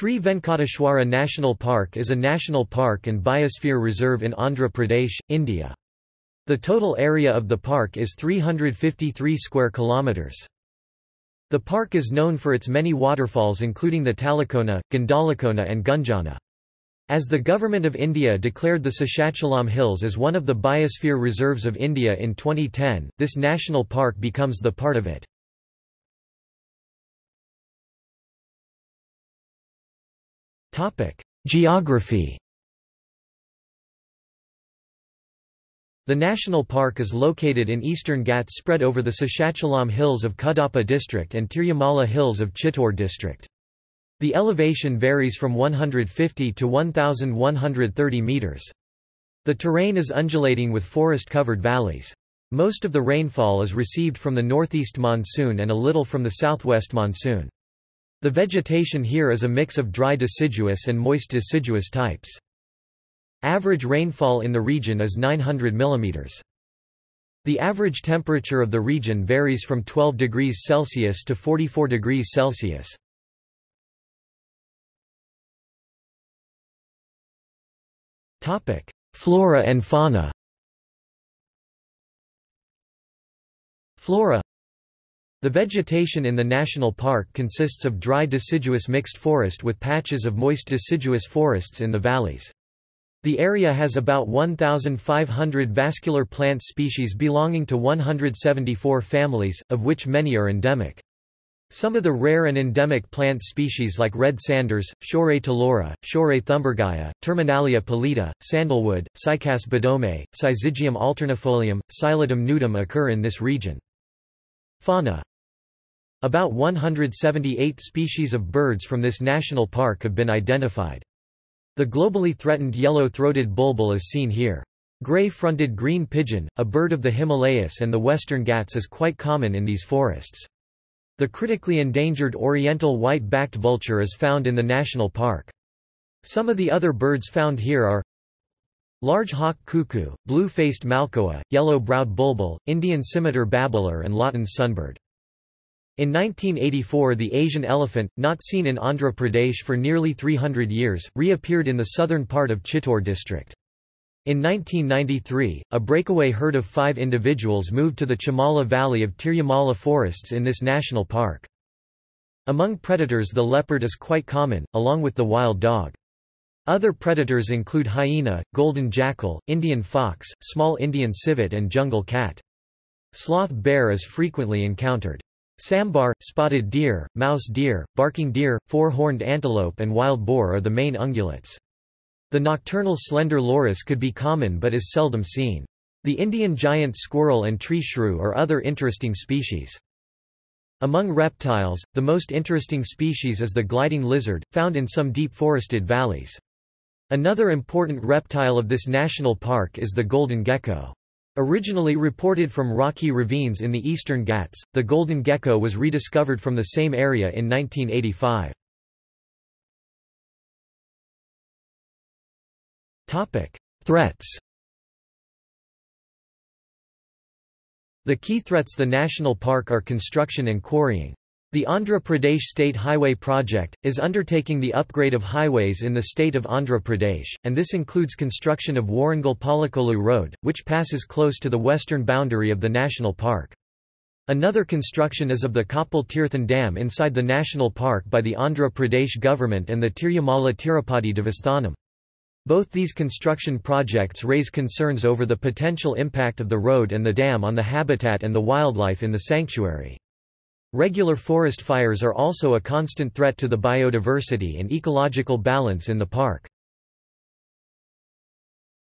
Sri Venkateshwara National Park is a national park and biosphere reserve in Andhra Pradesh, India. The total area of the park is 353 square kilometers. The park is known for its many waterfalls including the Talakona, Gundalakona and Gunjana. As the Government of India declared the Seshachalam Hills as one of the Biosphere Reserves of India in 2010, this national park becomes the part of it. Geography The national park is located in eastern Ghats spread over the Seshachalam Hills of Kadapa district and Tirumala Hills of Chittoor district. The elevation varies from 150 to 1,130 meters. The terrain is undulating with forest-covered valleys. Most of the rainfall is received from the northeast monsoon and a little from the southwest monsoon. The vegetation here is a mix of dry deciduous and moist deciduous types. Average rainfall in the region is 900 mm. The average temperature of the region varies from 12 degrees Celsius to 44 degrees Celsius. Flora and fauna. Flora The vegetation in the national park consists of dry deciduous mixed forest with patches of moist deciduous forests in the valleys. The area has about 1,500 vascular plant species belonging to 174 families, of which many are endemic. Some of the rare and endemic plant species like red sanders, Shorea talura, Shorea thumbuggaia, Terminalia pallida, sandalwood, Cycas beddomei, Syzygium alternifolium, Psilotum nudum occur in this region. Fauna About 178 species of birds from this national park have been identified. The globally threatened yellow-throated bulbul is seen here. Gray-fronted green pigeon, a bird of the Himalayas and the western Ghats is quite common in these forests. The critically endangered oriental white-backed vulture is found in the national park. Some of the other birds found here are Large hawk cuckoo, blue-faced malkoha, yellow-browed bulbul, Indian scimitar babbler and Loten's sunbird. In 1984 the Asian elephant, not seen in Andhra Pradesh for nearly 300 years, reappeared in the southern part of Chittoor district. In 1993, a breakaway herd of five individuals moved to the Chamala Valley of Tirumala forests in this national park. Among predators the leopard is quite common, along with the wild dog. Other predators include hyena, golden jackal, Indian fox, small Indian civet and jungle cat. Sloth bear is frequently encountered. Sambar, spotted deer, mouse deer, barking deer, four-horned antelope and wild boar are the main ungulates. The nocturnal slender loris could be common but is seldom seen. The Indian giant squirrel and tree shrew are other interesting species. Among reptiles, the most interesting species is the gliding lizard, found in some deep forested valleys. Another important reptile of this national park is the golden gecko. Originally reported from rocky ravines in the eastern Ghats, the golden gecko was rediscovered from the same area in 1985. Threats The key threats the national park are construction and quarrying. The Andhra Pradesh State Highway Project, is undertaking the upgrade of highways in the state of Andhra Pradesh, and this includes construction of Warangal-Palakolu Road, which passes close to the western boundary of the national park. Another construction is of the Kapil Tirthan Dam inside the national park by the Andhra Pradesh government and the Tirumala Tirupati Devasthanam. Both these construction projects raise concerns over the potential impact of the road and the dam on the habitat and the wildlife in the sanctuary. Regular forest fires are also a constant threat to the biodiversity and ecological balance in the park.